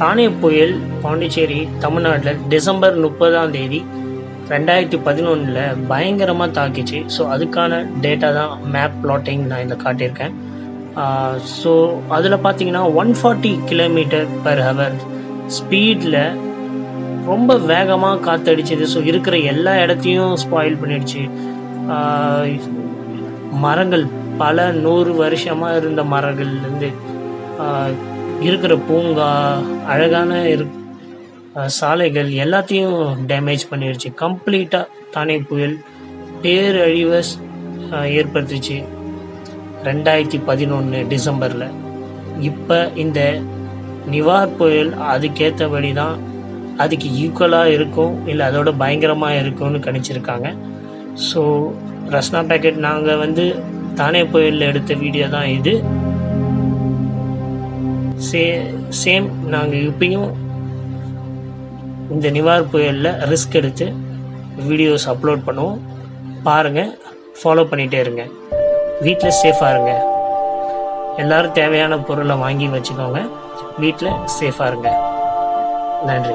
தானே புயல் பாண்டிச்சேரி தமிழ்நாட்டில் டிசம்பர் முப்பதாம் தேதி ரெண்டாயிரத்தி பதினொன்றில் பயங்கரமாக தாக்கிச்சு. ஸோ அதுக்கான டேட்டா தான் மேப் பிளாட்டிங் நான் இதில் காட்டியிருக்கேன். ஸோ அதில் பார்த்தீங்கன்னா one forty kilometre per hour ஸ்பீடில் ரொம்ப வேகமாக காத்தடிச்சது. ஸோ இருக்கிற எல்லா இடத்தையும் ஸ்பாயில் பண்ணிடுச்சு. மரங்கள் பல நூறு வருஷமாக இருந்த மரங்கள்லேருந்து இருக்கிற பூங்கா அழகான இரு சாலைகள் எல்லாத்தையும் டேமேஜ் பண்ணிடுச்சு கம்ப்ளீட்டாக தானே புயல் பேரழிவை ஏற்படுத்துச்சு. ரெண்டாயிரத்தி பதினொன்று டிசம்பரில். இப்போ இந்த நிவார் புயல் அதுக்கேற்றபடி தான் அதுக்கு ஈக்குவலாக இருக்கும் இல்லை அதோட பயங்கரமாக இருக்கும்னு கணிச்சிருக்காங்க. ஸோ ரஸ்னா பேக்கெட் நாங்கள் வந்து தானே புயலில் எடுத்த வீடியோ தான் இது. சே சேம் நாங்கள் இப்பயும் இந்த நிவார் புயலில் ரிஸ்க் எடுத்து வீடியோஸ் அப்லோட் பண்ணுவோம். பாருங்கள் ஃபாலோ பண்ணிகிட்டே இருங்க. வீட்டில் சேஃபாக இருங்க. எல்லாரும் தேவையான பொருளை வாங்கி வச்சுக்கோங்க. வீட்டில் சேஃபாக இருங்க. நன்றி.